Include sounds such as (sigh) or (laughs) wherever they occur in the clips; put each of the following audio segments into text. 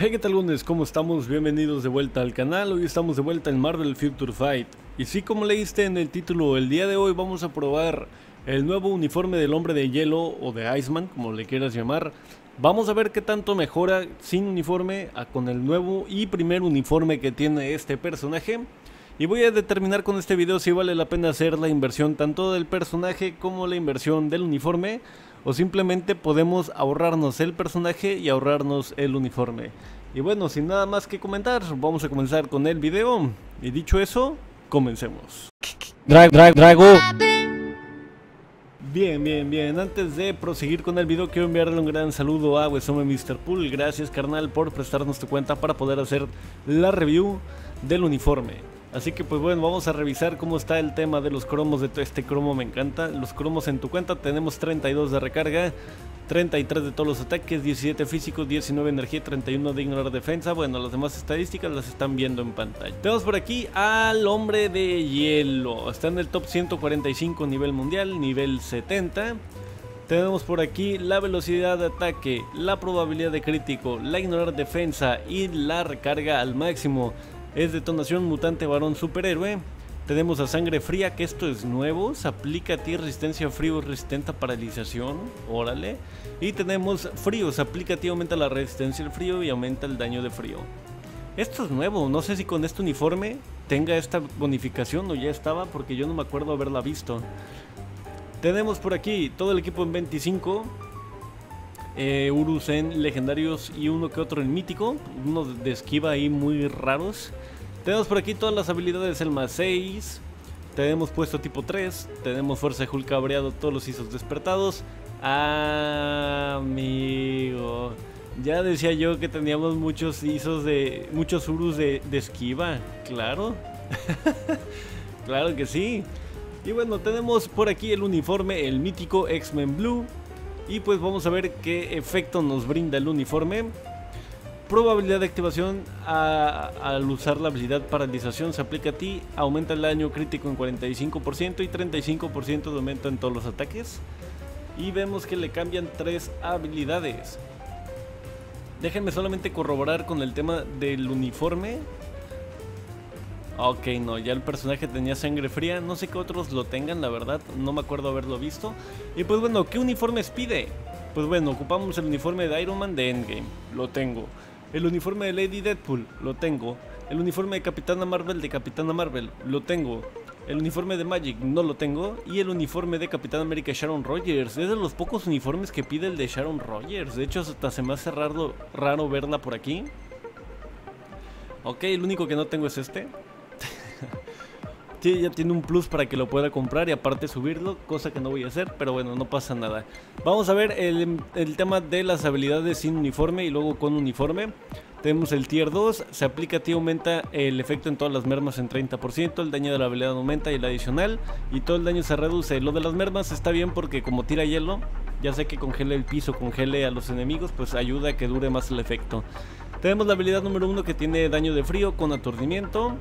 Hey, ¿qué tal, lunes? ¿Cómo estamos? Bienvenidos de vuelta al canal. Hoy estamos de vuelta en Marvel Future Fight. Y sí, como leíste en el título, el día de hoy vamos a probar el nuevo uniforme del hombre de hielo o de Iceman, como le quieras llamar. Vamos a ver qué tanto mejora sin uniforme a con el nuevo y primer uniforme que tiene este personaje. Y voy a determinar con este video si vale la pena hacer la inversión tanto del personaje como la inversión del uniforme o simplemente podemos ahorrarnos el personaje y ahorrarnos el uniforme. Y bueno, sin nada más que comentar, vamos a comenzar con el video. Y dicho eso, comencemos. Drag, drag, drago. Bien, bien, bien. Antes de proseguir con el video, quiero enviarle un gran saludo a Wesome Mr. Pool. Gracias, carnal, por prestarnos tu cuenta para poder hacer la review del uniforme. Así que pues bueno, vamos a revisar cómo está el tema de los cromos de este cromo, me encanta. Los cromos en tu cuenta tenemos 32 de recarga, 33 de todos los ataques, 17 físicos, 19 energía, 31 de ignorar defensa. Bueno, las demás estadísticas las están viendo en pantalla. Tenemos por aquí al hombre de hielo. Está en el top 145 nivel mundial, nivel 70. Tenemos por aquí la velocidad de ataque, la probabilidad de crítico, la ignorar defensa y la recarga al máximo. Es detonación mutante varón superhéroe. Tenemos a sangre fría, que esto es nuevo. Se aplica a ti resistencia frío, resistente a paralización. Órale. Y tenemos frío, se aplica a ti, aumenta la resistencia al frío y aumenta el daño de frío. Esto es nuevo, no sé si con este uniforme tenga esta bonificación o ya estaba, porque yo no me acuerdo haberla visto. Tenemos por aquí todo el equipo en 25. Eh, Urus en legendarios y uno que otro en mítico. Unos de esquiva ahí muy raros. Tenemos por aquí todas las habilidades el más 6. Tenemos puesto tipo 3. Tenemos fuerza de Hulk cabreado, todos los ISOs despertados. Amigo. Ya decía yo que teníamos muchos ISOs de. muchos Urus de, de esquiva. Claro. (laughs) claro que sí. Y bueno, tenemos por aquí el uniforme, el mítico X-Men Blue. Y pues vamos a ver qué efecto nos brinda el uniforme. Probabilidad de activación al usar la habilidad paralización se aplica a ti. Aumenta el daño crítico en 45% y 35% de aumento en todos los ataques. Y vemos que le cambian tres habilidades. Déjenme solamente corroborar con el tema del uniforme. Ok, no, ya el personaje tenía sangre fría. No sé qué otros lo tengan, la verdad. No me acuerdo haberlo visto. Y pues bueno, ¿qué uniformes pide? Pues bueno, ocupamos el uniforme de Iron Man de Endgame. Lo tengo. El uniforme de Lady Deadpool. Lo tengo. El uniforme de Capitana Marvel de Capitana Marvel. Lo tengo. El uniforme de Magic no lo tengo. Y el uniforme de Capitán América Sharon Rogers. Es de los pocos uniformes que pide el de Sharon Rogers. De hecho, hasta se me hace raro, raro verla por aquí. Ok, el único que no tengo es este. Sí, ya tiene un plus para que lo pueda comprar y aparte subirlo, cosa que no voy a hacer, pero bueno, no pasa nada. Vamos a ver el, tema de las habilidades sin uniforme y luego con uniforme. Tenemos el tier 2, se aplica ti, aumenta el efecto en todas las mermas en 30%, el daño de la habilidad aumenta y el adicional, y todo el daño se reduce. Lo de las mermas está bien porque como tira hielo, ya sé que congele el piso, congele a los enemigos, pues ayuda a que dure más el efecto. Tenemos la habilidad número 1 que tiene daño de frío con aturdimiento,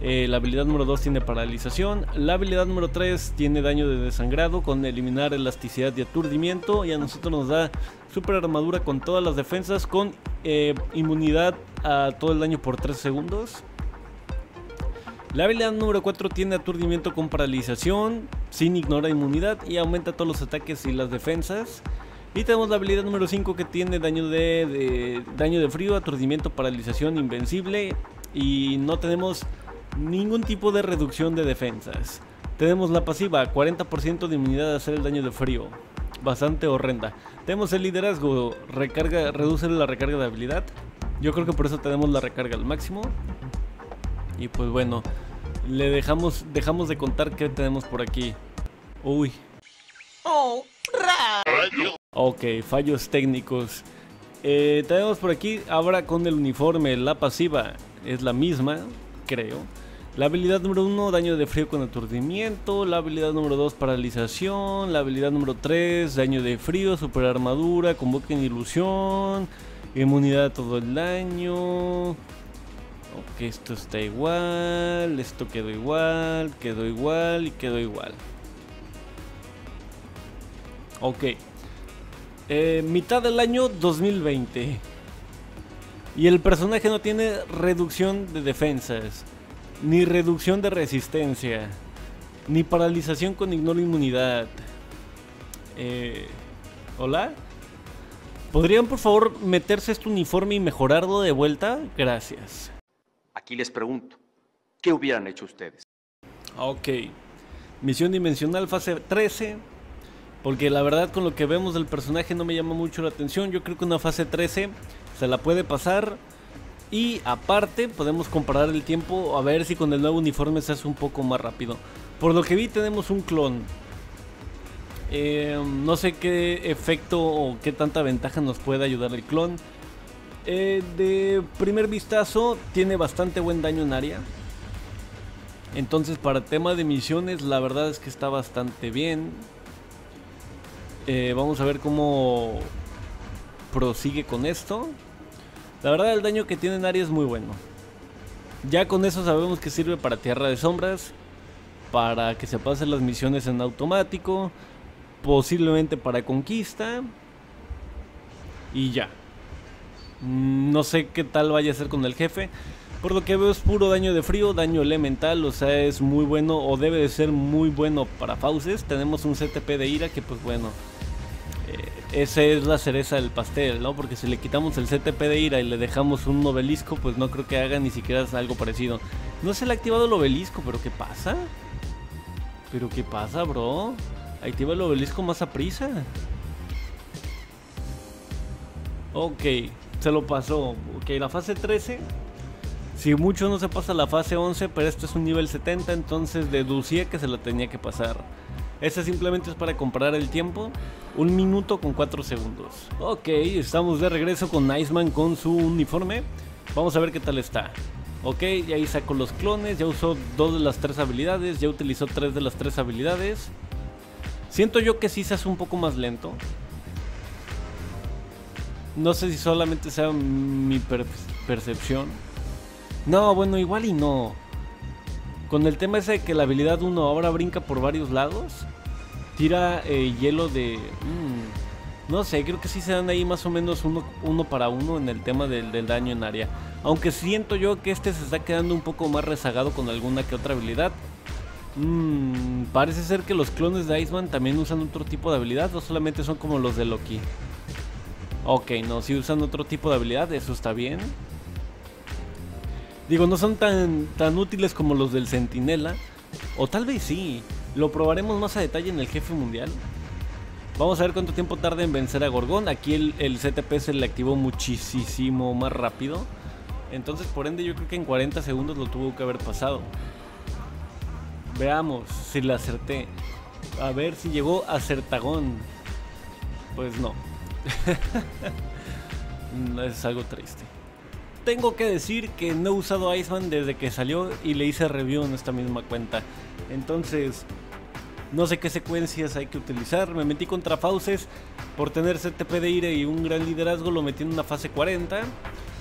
eh, la habilidad número 2 tiene paralización. La habilidad número 3 tiene daño de desangrado con eliminar elasticidad y aturdimiento. Y a nosotros nos da super armadura con todas las defensas con eh, inmunidad a todo el daño por 3 segundos. La habilidad número 4 tiene aturdimiento con paralización, sin ignora inmunidad y aumenta todos los ataques y las defensas. Y tenemos la habilidad número 5 que tiene daño de, daño de frío, aturdimiento, paralización, invencible. Y no tenemos ningún tipo de reducción de defensas. Tenemos la pasiva, 40% de inmunidad a hacer el daño de frío. Bastante horrenda. Tenemos el liderazgo, recarga, reduce la recarga de habilidad. Yo creo que por eso tenemos la recarga al máximo. Y pues bueno, le dejamos, dejamos de contar qué tenemos por aquí. Uy. Oh, ok, fallos técnicos. Eh, tenemos por aquí ahora con el uniforme, la pasiva es la misma, creo. La habilidad número 1, daño de frío con aturdimiento. La habilidad número 2, paralización. La habilidad número 3, daño de frío, super armadura, convoca en ilusión. Inmunidad a todo el daño. Ok, esto está igual. Esto quedó igual, quedó igual y quedó igual. Ok. Eh, mitad del año 2020. Y el personaje no tiene reducción de defensas, ni reducción de resistencia, ni paralización con ignoro inmunidad. Eh, ¿Hola? ¿Podrían por favor meterse este uniforme y mejorarlo de vuelta? Gracias. Aquí les pregunto, ¿qué hubieran hecho ustedes? Ok. Misión dimensional fase 13. Porque la verdad con lo que vemos del personaje no me llama mucho la atención. Yo creo que una fase 13 se la puede pasar. Y aparte podemos comparar el tiempo a ver si con el nuevo uniforme se hace un poco más rápido. Por lo que vi tenemos un clon. Eh, no sé qué efecto o qué tanta ventaja nos puede ayudar el clon. Eh, de primer vistazo tiene bastante buen daño en área. Entonces para tema de misiones la verdad es que está bastante bien. Eh, vamos a ver cómo prosigue con esto. La verdad el daño que tiene en área es muy bueno. Ya con eso sabemos que sirve para Tierra de Sombras. Para que se pasen las misiones en automático. Posiblemente para conquista. Y ya. Mm, no sé qué tal vaya a ser con el jefe. Por lo que veo es puro daño de frío, daño elemental, o sea, es muy bueno o debe de ser muy bueno para Fauces. Tenemos un CTP de ira que pues bueno, esa es la cereza del pastel, ¿no? Porque si le quitamos el CTP de ira y le dejamos un obelisco, pues no creo que haga ni siquiera algo parecido. No se le ha activado el obelisco, pero ¿qué pasa? ¿Pero qué pasa, bro? Activa el obelisco más a prisa. Ok, se lo pasó. Ok, la fase 13. Si mucho no se pasa la fase 11, pero esto es un nivel 70, entonces deducía que se la tenía que pasar. Este simplemente es para comprar el tiempo. Un minuto con 4 segundos. Ok, estamos de regreso con Iceman con su uniforme. Vamos a ver qué tal está. Ok, y ahí sacó los clones, ya usó dos de las tres habilidades, ya utilizó tres de las tres habilidades. Siento yo que sí se hace un poco más lento. No sé si solamente sea mi percepción. No, bueno, igual y no. Con el tema ese de que la habilidad 1 ahora brinca por varios lados. Tira eh, hielo de... Mm, no sé, creo que sí se dan ahí más o menos uno, uno para uno en el tema del, del, daño en área. Aunque siento yo que este se está quedando un poco más rezagado con alguna que otra habilidad. Mm, parece ser que los clones de Iceman también usan otro tipo de habilidad o solamente son como los de Loki. Ok, no, si usan otro tipo de habilidad, eso está bien. Digo, no son tan, tan útiles como los del Centinela. O tal vez sí. Lo probaremos más a detalle en el jefe mundial. Vamos a ver cuánto tiempo tarda en vencer a Gorgón. Aquí el, el CTP se le activó muchísimo más rápido. Entonces, por ende, yo creo que en 40 segundos lo tuvo que haber pasado. Veamos si le acerté. A ver si llegó a Certagón. Pues no. (laughs) es algo triste. Tengo que decir que no he usado Iceman desde que salió y le hice review en esta misma cuenta. Entonces, no sé qué secuencias hay que utilizar. Me metí contra Fauces por tener CTP de Ire y un gran liderazgo. Lo metí en una fase 40.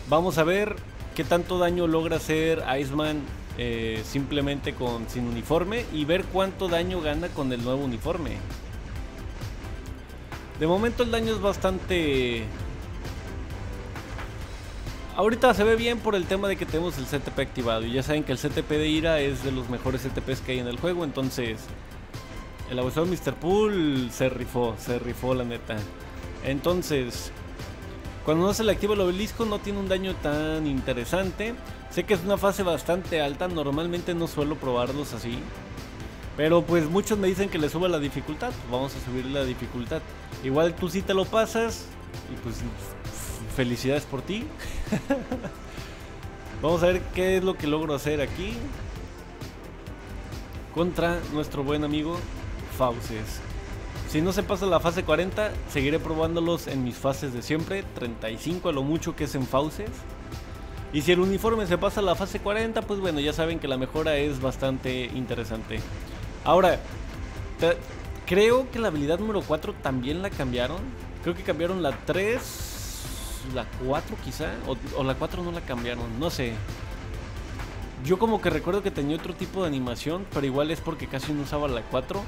Vamos a ver qué tanto daño logra hacer Iceman eh, simplemente con sin uniforme y ver cuánto daño gana con el nuevo uniforme. De momento el daño es bastante... Ahorita se ve bien por el tema de que tenemos el CTP activado y ya saben que el CTP de Ira es de los mejores CTPs que hay en el juego, entonces el abusador Mr. Pool se rifó, se rifó la neta. Entonces, cuando no se le activa el obelisco no tiene un daño tan interesante. Sé que es una fase bastante alta, normalmente no suelo probarlos así. Pero pues muchos me dicen que le suba la dificultad, vamos a subir la dificultad. Igual tú sí te lo pasas y pues felicidades por ti. (laughs) vamos a ver qué es lo que logro hacer aquí. Contra nuestro buen amigo Fauces. Si no se pasa la fase 40, seguiré probándolos en mis fases de siempre, 35 a lo mucho que es en Fauces. Y si el uniforme se pasa la fase 40, pues bueno, ya saben que la mejora es bastante interesante. Ahora, creo que la habilidad número 4 también la cambiaron. Creo que cambiaron la 3, la 4 quizá, o, la 4 no la cambiaron, no sé. Yo como que recuerdo que tenía otro tipo de animación, pero igual es porque casi no usaba la 4.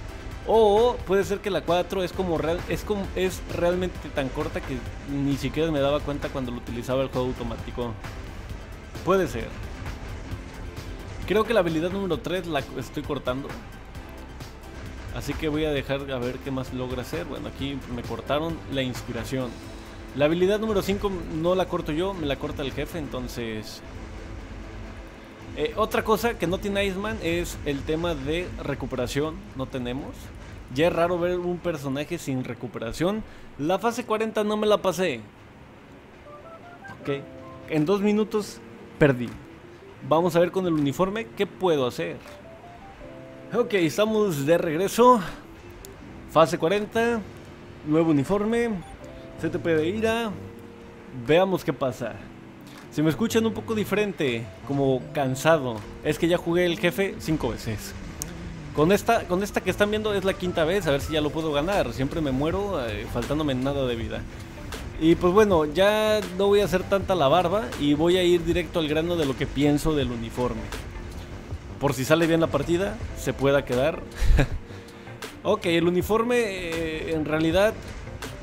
O puede ser que la 4 es como, real, es como es realmente tan corta que ni siquiera me daba cuenta cuando lo utilizaba el juego automático. Puede ser. Creo que la habilidad número 3 la estoy cortando. Así que voy a dejar a ver qué más logra hacer. Bueno, aquí me cortaron la inspiración. La habilidad número 5 no la corto yo, me la corta el jefe, entonces... Eh, otra cosa que no tiene Iceman es el tema de recuperación, no tenemos. Ya es raro ver un personaje sin recuperación. La fase 40 no me la pasé. Ok, en dos minutos perdí. Vamos a ver con el uniforme qué puedo hacer. Ok, estamos de regreso. Fase 40. Nuevo uniforme. CTP de ira. Veamos qué pasa. Si me escuchan un poco diferente, como cansado, es que ya jugué el jefe cinco veces. Con esta, con esta que están viendo es la quinta vez, a ver si ya lo puedo ganar. Siempre me muero eh, faltándome nada de vida. Y pues bueno, ya no voy a hacer tanta la barba y voy a ir directo al grano de lo que pienso del uniforme. Por si sale bien la partida, se pueda quedar. (laughs) ok, el uniforme eh, en realidad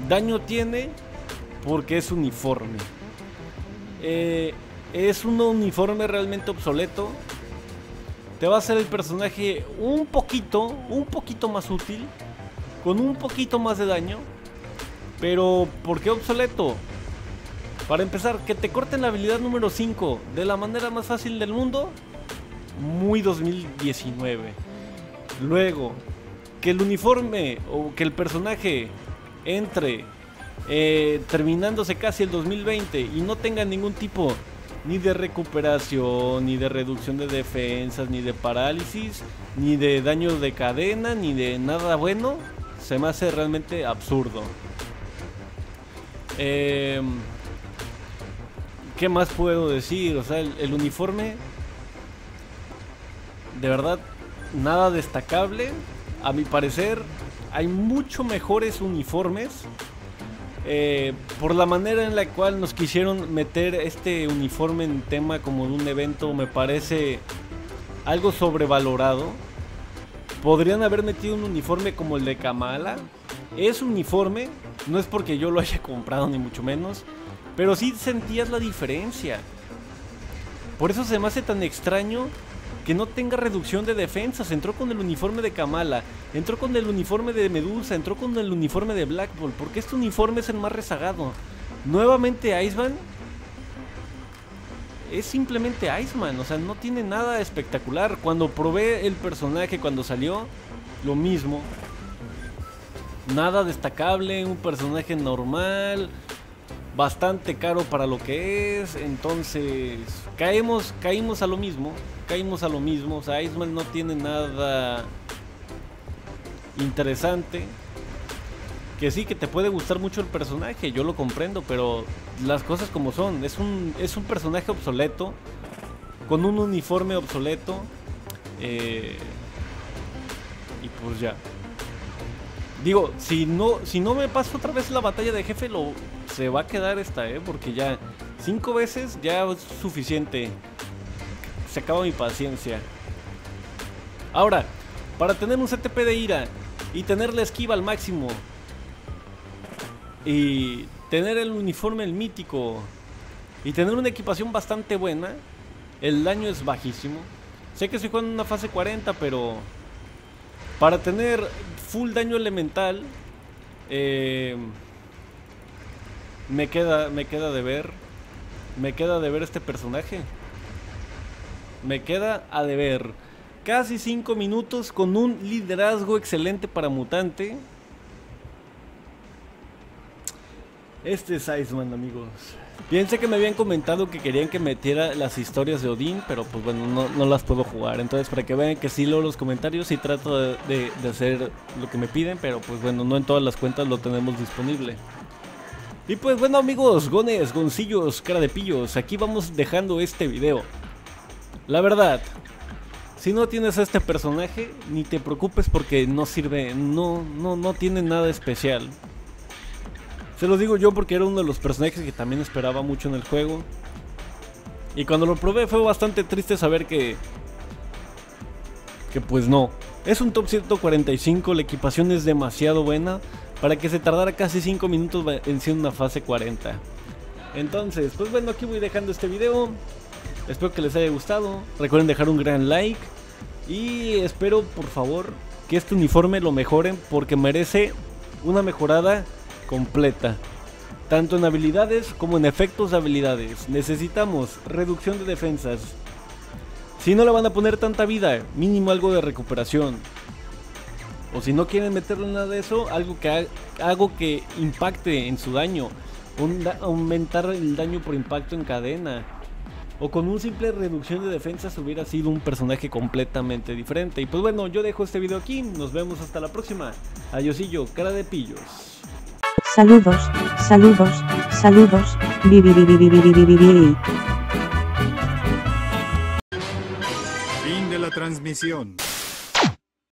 daño tiene porque es uniforme. Eh, es un uniforme realmente obsoleto. Te va a hacer el personaje un poquito, un poquito más útil, con un poquito más de daño pero, ¿por qué obsoleto? Para empezar, que te corten la habilidad número 5 de la manera más fácil del mundo. Muy 2019. Luego, que el uniforme o que el personaje entre eh, terminándose casi el 2020 y no tenga ningún tipo ni de recuperación, ni de reducción de defensas, ni de parálisis, ni de daño de cadena, ni de nada bueno, se me hace realmente absurdo. Eh, ¿Qué más puedo decir? O sea, el, uniforme, de verdad, nada destacable. A mi parecer, hay mucho mejores uniformes. Eh, por la manera en la cual nos quisieron meter este uniforme en tema como de un evento, me parece algo sobrevalorado. Podrían haber metido un uniforme como el de Kamala. Es uniforme, no es porque yo lo haya (laughs) comprado ni mucho menos, pero sí sentías la diferencia. Por eso se me hace tan extraño que no tenga reducción de defensas. Entró con el uniforme de Kamala, entró con el uniforme de Medusa, entró con el uniforme de Black Ball. Porque este uniforme es el más rezagado. Nuevamente Iceman es simplemente Iceman, o sea, no tiene nada espectacular. Cuando probé el personaje cuando salió, lo mismo. Nada destacable, un personaje normal, bastante caro para lo que es, entonces caemos, caímos a lo mismo, caímos a lo mismo, o sea, Iceman no tiene nada interesante. Que sí, que te puede gustar mucho el personaje, yo lo comprendo, pero las cosas como son, es un, es un personaje obsoleto, con un uniforme obsoleto, eh, y pues ya. Digo, si no, si no me paso otra vez la batalla de jefe, lo, se va a quedar esta, ¿eh? Porque ya cinco veces ya es suficiente. Se acaba mi paciencia. Ahora, para tener un CTP de ira y tener la esquiva al máximo y tener el uniforme el mítico y tener una equipación bastante buena, el daño es bajísimo. Sé que estoy jugando en una fase 40, pero para tener full daño elemental. Eh, me queda, me queda de ver. Me queda de ver este personaje. Me queda a deber. Casi 5 minutos con un liderazgo excelente para mutante. Este es Iceman, amigos. Piense que me habían comentado que querían que metiera las historias de Odín, pero pues bueno, no, las puedo jugar. Entonces, para que vean que sí leo los comentarios y trato de, hacer lo que me piden, pero pues bueno, no en todas las cuentas lo tenemos disponible. Y pues bueno amigos, gones, goncillos, cara de pillos, aquí vamos dejando este video. La verdad, si no tienes a este personaje, ni te preocupes porque no sirve, no, no, no tiene nada especial. Se los digo yo porque era uno de los personajes que también esperaba mucho en el juego. Y cuando lo probé fue bastante triste saber que... Que pues no. Es un top 145, la equipación es demasiado buena para que se tardara casi 5 minutos venciendo una fase 40. Entonces, pues bueno, aquí voy dejando este video. Espero que les haya gustado. Recuerden dejar un gran like. Y espero, por favor, que este uniforme lo mejoren porque merece una mejorada completa. Tanto en habilidades como en efectos de habilidades. Necesitamos reducción de defensas. Si no le van a poner tanta vida, mínimo algo de recuperación. O si no quieren meterle nada de eso, algo que, algo que impacte en su daño. aumentar el daño por impacto en cadena. O con un simple reducción de defensas hubiera sido un personaje completamente diferente. Y pues bueno, yo dejo este video aquí. Nos vemos hasta la próxima. Adiosillo, cara de pillos. Saludos, saludos, saludos. Fin de la transmisión.